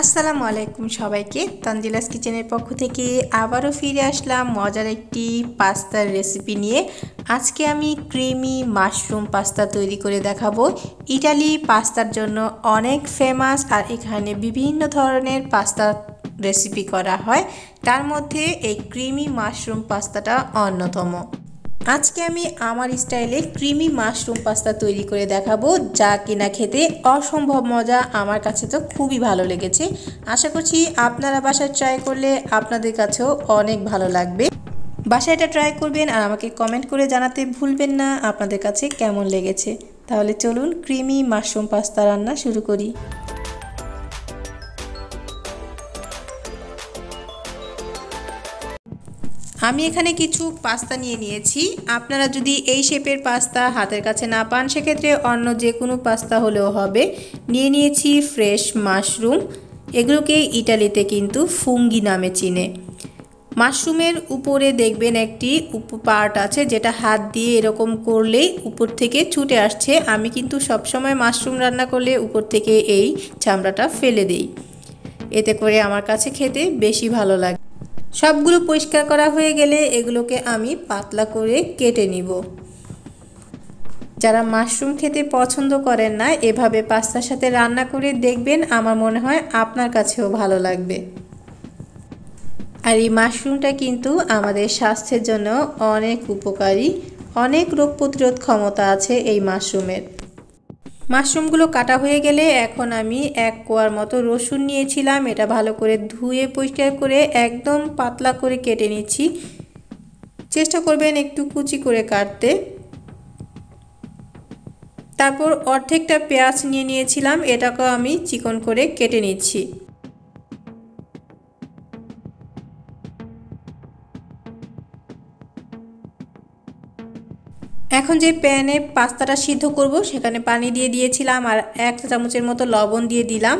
আসসালামু আলাইকুম সবাইকে। তঞ্জিলাস কিচেনের পক্ষ থেকে আবারও ফিরে আসলাম মজার একটি পাস্তার রেসিপি নিয়ে। আজকে আমি ক্রিমি মাশরুম পাস্তা তৈরি করে দেখাবো। ইটালি পাস্তার জন্য অনেক ফেমাস আর এখানে বিভিন্ন ধরনের পাস্তা রেসিপি করা হয়। তার মধ্যে এই ক্রিমি মাশরুম পাস্তাটা অন্যতম। আজকে আমি আমার স্টাইলে ক্রিমি মাশরুম পাস্তা তৈরি করে দেখাবো, যা কিনা খেতে অসম্ভব মজা। আমার কাছে তো খুবই ভালো লেগেছে। আশা করছি আপনারা বাসায় ট্রাই করলে আপনাদের কাছেও অনেক ভালো লাগবে। বাসায় এটা ট্রাই করবেন আর আমাকে কমেন্ট করে জানাতে ভুলবেন না আপনাদের কাছে কেমন লেগেছে। তাহলে চলুন ক্রিমি মাশরুম পাস্তা রান্না শুরু করি। আমি এখানে কিছু পাস্তা নিয়ে নিয়েছি। আপনারা যদি এই শেপের পাস্তা হাতের কাছে না পান, সেক্ষেত্রে অন্য যে কোনো পাস্তা হলেও হবে। নিয়ে নিয়েছি ফ্রেশ মাশরুম। এগুলোকে ইটালিতে কিন্তু ফুঙ্গি নামে চিনে। মাশরুমের উপরে দেখবেন একটি উপ পার্ট আছে, যেটা হাত দিয়ে এরকম করলেই উপর থেকে ছুটে আসছে। আমি কিন্তু সবসময় মাশরুম রান্না করলে উপর থেকে এই চামড়াটা ফেলে দেই। এতে করে আমার কাছে খেতে বেশি ভালো লাগে। সবগুলো পরিষ্কার করা হয়ে গেলে এগুলোকে আমি পাতলা করে কেটে নিব। যারা মাশরুম খেতে পছন্দ করেন না, এভাবে পাস্তার সাথে রান্না করে দেখবেন আমার মনে হয় আপনার কাছেও ভালো লাগবে। আর এই মাশরুমটা কিন্তু আমাদের স্বাস্থ্যের জন্য অনেক উপকারী, অনেক রোগ প্রতিরোধ ক্ষমতা আছে এই মাশরুমের। মাশরুমগুলো কাটা হয়ে গেলে এখন আমি এক কোয়ার মতো রসুন নিয়েছিলাম। এটা ভালো করে ধুয়ে পরিষ্কার করে একদম পাতলা করে কেটে নিচ্ছি। চেষ্টা করবেন একটু কুচি করে কাটতে। তারপর অর্ধেকটা পেঁয়াজ নিয়ে নিয়েছিলাম। এটাকেও আমি চিকন করে কেটে নিচ্ছি। এখন যে প্যানে পাস্তাটা সিদ্ধ করব, সেখানে পানি দিয়ে দিয়েছিলাম আর এক চামচের মতো লবণ দিয়ে দিলাম।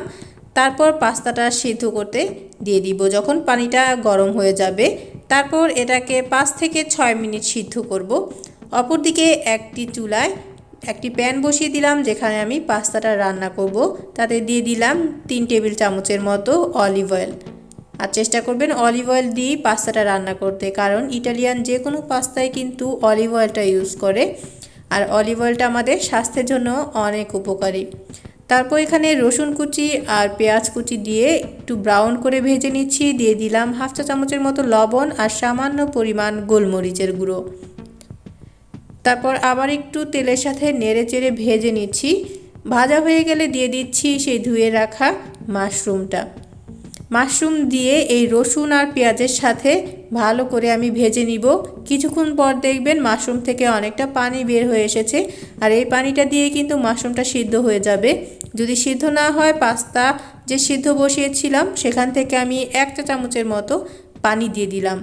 তারপর পাস্তাটা সিদ্ধ করতে দিয়ে দিব, যখন পানিটা গরম হয়ে যাবে। তারপর এটাকে পাঁচ থেকে ছয় মিনিট সিদ্ধ করব। অপরদিকে একটি চুলায় একটি প্যান বসিয়ে দিলাম, যেখানে আমি পাস্তাটা রান্না করব। তাতে দিয়ে দিলাম তিন টেবিল চামচের মতো অলিভ অয়েল। আর চেষ্টা করবেন অলিভ অয়েল দিয়েই পাস্তাটা রান্না করতে, কারণ ইটালিয়ান যে কোনো পাস্তায় কিন্তু অলিভ অয়েলটা ইউজ করে, আর অলিভ অয়েলটা আমাদের স্বাস্থ্যের জন্য অনেক উপকারী। তারপর এখানে রসুন কুচি আর পেঁয়াজ কুচি দিয়ে একটু ব্রাউন করে ভেজে নিচ্ছি, দিয়ে দিলাম হাফ চা চামচের মতো লবণ আর সামান্য পরিমাণ গোলমরিচের গুঁড়ো। তারপর আবার একটু তেলের সাথে নেড়ে চেড়ে ভেজে নিচ্ছি। ভাজা হয়ে গেলে দিয়ে দিচ্ছি সেই ধুয়ে রাখা মাশরুমটা। মাশরুম দিয়ে এই রসুন আর পেঁয়াজের সাথে ভালো করে আমি ভেজে নিব। কিছুক্ষণ পর দেখবেন মাশরুম থেকে অনেকটা পানি বের হয়ে এসেছে। আর এই পানিটা দিয়ে কিন্তু মাশরুমটা সিদ্ধ হয়ে যাবে। যদি সিদ্ধ না হয়, পাস্তা যে সিদ্ধ বসিয়েছিলাম, সেখান থেকে আমি একটা চামচের মতো পানি দিয়ে দিলাম।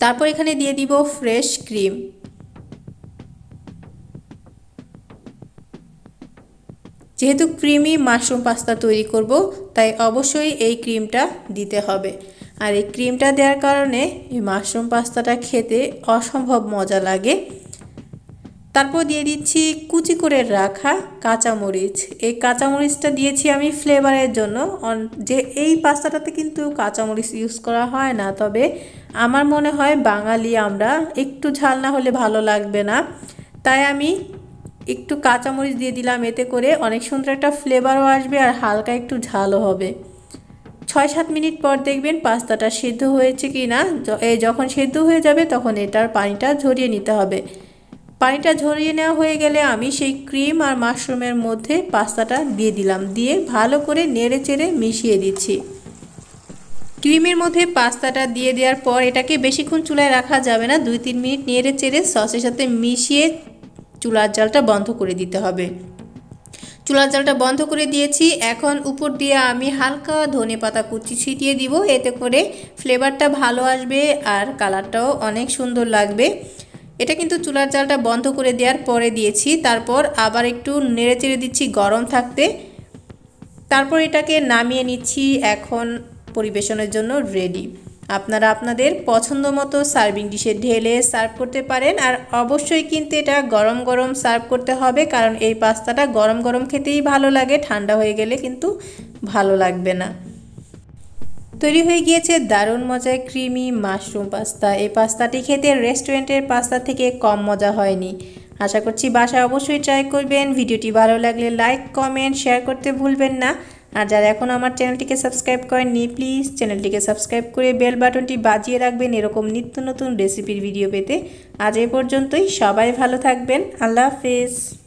তারপর এখানে দিয়ে দিব ফ্রেশ ক্রিম। যেহেতু ক্রিমি মাশরুম পাস্তা তৈরি করব, তাই অবশ্যই এই ক্রিমটা দিতে হবে। আর এই ক্রিমটা দেওয়ার কারণে এই মাশরুম পাস্তাটা খেতে অসম্ভব মজা লাগে। তারপর দিয়ে দিচ্ছি কুচি করে রাখা কাঁচামরিচ। এই কাঁচামরিচটা দিয়েছি আমি ফ্লেভারের জন্য। যে এই পাস্তাটাতে কিন্তু কাঁচামরিচ ইউজ করা হয় না, তবে আমার মনে হয় বাঙালি আমরা একটু ঝাল না হলে ভালো লাগবে না। তাই আমি একটু কাঁচামরিচ দিয়ে দিলাম, এতে করে অনেক সুন্দর একটা ফ্লেভারও আসবে আর হালকা একটু ঝালও হবে। ছয় সাত মিনিট পর দেখবেন পাস্তাটা সিদ্ধ হয়েছে কি না যখন সিদ্ধ হয়ে যাবে তখন এটার পানিটা ঝরিয়ে নিতে হবে। পানিটা ঝরিয়ে নেওয়া হয়ে গেলে আমি সেই ক্রিম আর মাশরুমের মধ্যে পাস্তাটা দিয়ে দিলাম। দিয়ে ভালো করে নেড়ে চেড়ে মিশিয়ে দিচ্ছি। ক্রিমের মধ্যে পাস্তাটা দিয়ে দেওয়ার পর এটাকে বেশিক্ষণ চুলায় রাখা যাবে না। দুই তিন মিনিট নেড়ে চেড়ে সসের সাথে মিশিয়ে চুলার জালটা বন্ধ করে দিতে হবে। চুলার জালটা বন্ধ করে দিয়েছি। এখন উপর দিয়ে আমি হালকা ধনে পাতা কুচি ছিটিয়ে দিব। এতে করে ফ্লেভারটা ভালো আসবে আর কালারটাও অনেক সুন্দর লাগবে। এটা কিন্তু চুলার জালটা বন্ধ করে দেওয়ার পরে দিয়েছি। তারপর আবার একটু নেড়ে চেড়ে দিচ্ছি গরম থাকতে। তারপর এটাকে নামিয়ে নিচ্ছি এখন পরিবেশনের জন্য রেডি আপনারা আপনাদের পছন্দ মতো সার্ভিং ডিশে ঢেলে সার্ভ করতে পারেন আর অবশ্যই কিন্তু এটা গরম গরম সার্ভ করতে হবে কারণ এই পাস্তাটা গরম গরম খেতেই ভালো লাগে, ঠান্ডা হয়ে গেলে কিন্তু ভালো লাগবে না। তৈরি হয়ে গিয়েছে দারুণ মজায় ক্রিমি মাশরুম পাস্তা। এই পাস্তাটি খেতে রেস্টুরেন্টের পাস্তা থেকে কম মজা হয়নি। আশা করছি বাসায় অবশ্যই ট্রাই করবেন। ভিডিওটি ভালো লাগলে লাইক, কমেন্ট, শেয়ার করতে ভুলবেন না। আর যারা এখন আমার চ্যানেলটিকে সাবস্ক্রাইব করেননি প্লিজ চ্যানেলটিকে সাবস্ক্রাইব করে বেল বাটনটি বাজিয়ে রাখবেন এরকম নিত্য নতুন রেসিপির ভিডিও পেতে। আজ এ পর্যন্তই, সবাই ভালো থাকবেন, আল্লাহ হাফেজ।